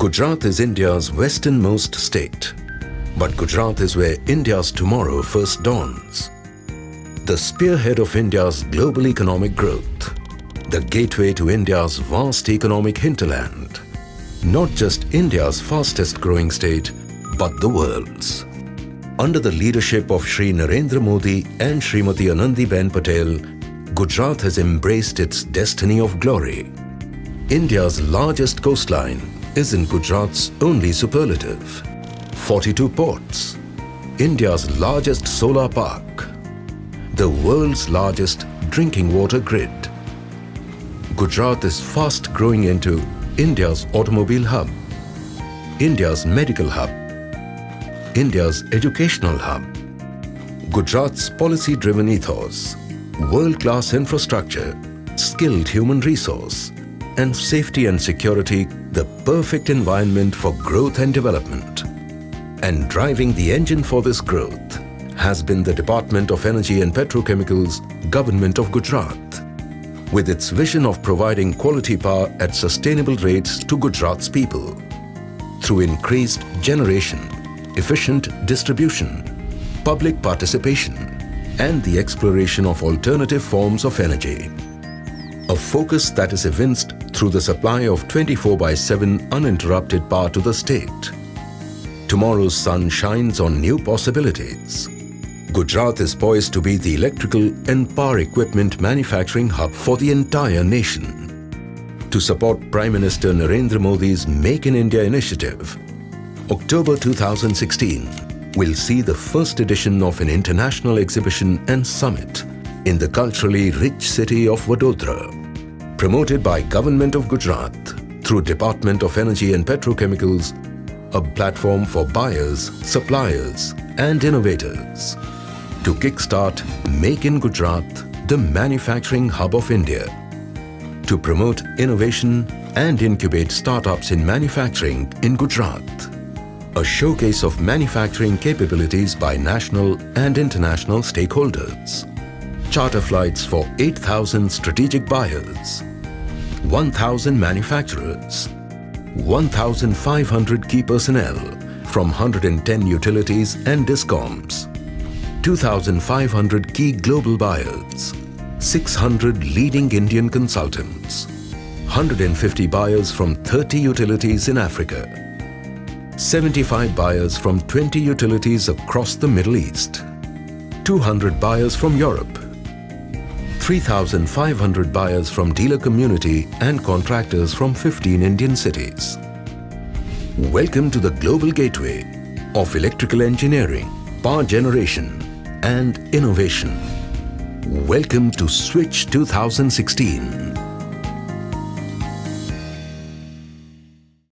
Gujarat is India's westernmost state, but Gujarat is where India's tomorrow first dawns. The spearhead of India's global economic growth, the gateway to India's vast economic hinterland. Not just India's fastest growing state, but the world's. Under the leadership of Shri Narendra Modi and Srimati Anandiben Patel, Gujarat has embraced its destiny of glory. India's largest coastline is in Gujarat's only superlative. 42 ports, India's largest solar park, the world's largest drinking water grid. Gujarat is fast growing into India's automobile hub, India's medical hub, India's educational hub, Gujarat's policy-driven ethos, world-class infrastructure, skilled human resource, and safety and security the perfect environment for growth and development. And driving the engine for this growth has been the Department of Energy and Petrochemicals, Government of Gujarat, with its vision of providing quality power at sustainable rates to Gujarat's people through increased generation, efficient distribution, public participation, and the exploration of alternative forms of energy. A focus that is evinced through the supply of 24 by 7 uninterrupted power to the state. Tomorrow's sun shines on new possibilities. Gujarat is poised to be the electrical and power equipment manufacturing hub for the entire nation. To support Prime Minister Narendra Modi's Make in India initiative, October 2016 will see the first edition of an international exhibition and summit in the culturally rich city of Vadodara. Promoted by Government of Gujarat through Department of Energy and Petrochemicals, a platform for buyers, suppliers and innovators to kickstart Make in Gujarat, the manufacturing hub of India. To promote innovation and incubate startups in manufacturing in Gujarat a showcase of manufacturing capabilities by national and international stakeholders. Charter flights for 8,000 strategic buyers, 1,000 manufacturers, 1,500 key personnel from 110 utilities and discoms, 2,500 key global buyers, 600 leading Indian consultants, 150 buyers from 30 utilities in Africa, 75 buyers from 20 utilities across the Middle East, 200 buyers from Europe, 3,500 buyers from dealer community and contractors from 15 Indian cities. Welcome to the global gateway of electrical engineering, power generation and innovation. Welcome to Switch 2016.